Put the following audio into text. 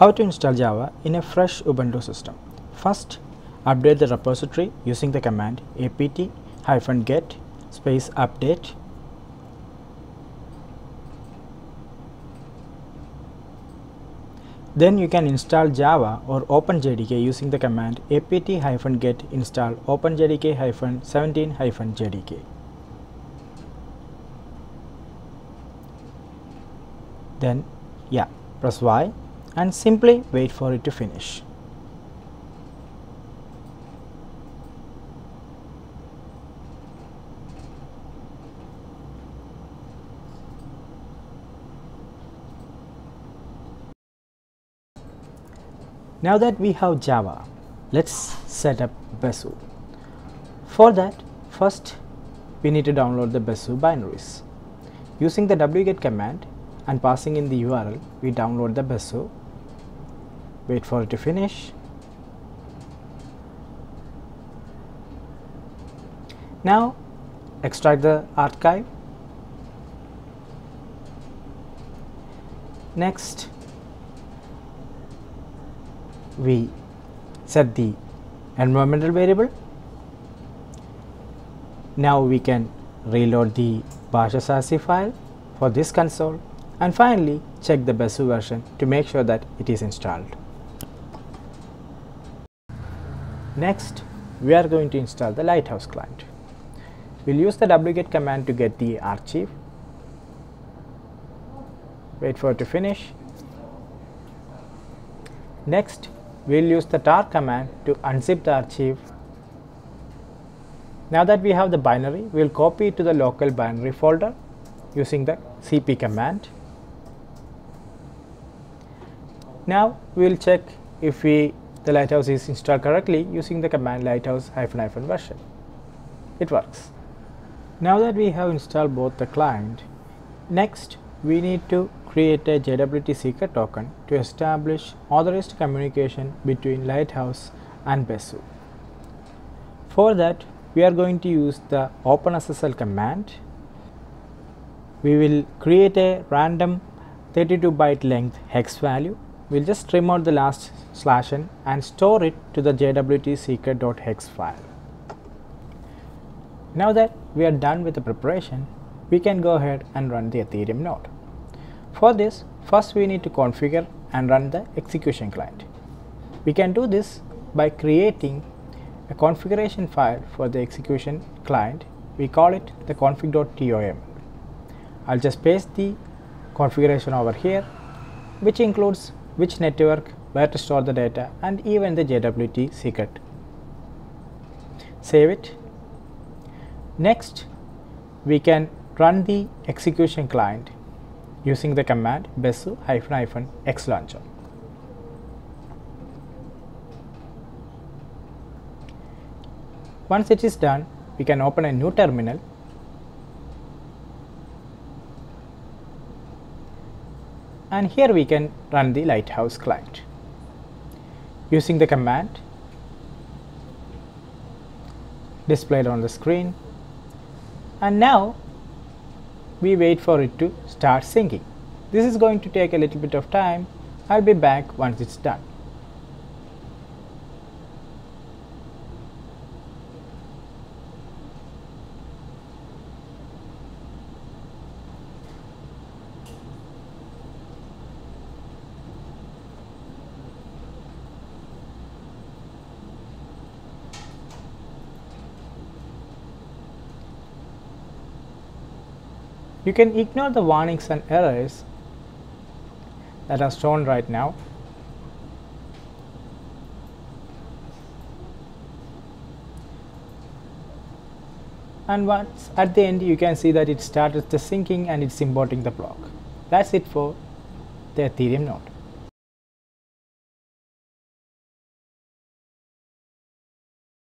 How to install Java in a fresh Ubuntu system. First, update the repository using the command apt-get space update. Then you can install Java or OpenJDK using the command apt-get install openjdk-17-jdk. Then, yeah, press Y and simply wait for it to finish. Now that we have Java, let's set up Besu. For that, first we need to download the Besu binaries. Using the wget command and passing in the URL, we download the Besu. Wait for it to finish. Now extract the archive. Next, we set the environmental variable. Now we can reload the bash.src file for this console and finally check the Besu version to make sure that it is installed. Next, we are going to install the Lighthouse client. We'll use the wget command to get the archive. Wait for it to finish. Next, we'll use the tar command to unzip the archive. Now that we have the binary, we'll copy it to the local binary folder using the cp command. Now we'll check if we the lighthouse is installed correctly using the command lighthouse hyphen hyphen version. It works. Now that we have installed both the client, next we need to create a JWT secret token to establish authorized communication between Lighthouse and Besu. For that, we are going to use the OpenSSL command. We will create a random 32 byte length hex value. We'll just trim out the last slash n and store it to the JWT secret.hex file. Now that we are done with the preparation, we can go ahead and run the Ethereum node. For this, first we need to configure and run the execution client. We can do this by creating a configuration file for the execution client. We call it the config.toml. I'll just paste the configuration over here, which includes which network, where to store the data, and even the JWT secret. Save it. Next, we can run the execution client using the command besu hyphen hyphen x launcher. Once it is done, we can open a new terminal and here we can run the lighthouse client using the command displayed on the screen and now we wait for it to start syncing. This is going to take a little bit of time. I'll be back once it's done. You can ignore the warnings and errors that are shown right now. And once at the end you can see that it started the syncing and it's importing the block. That's it for the Ethereum node.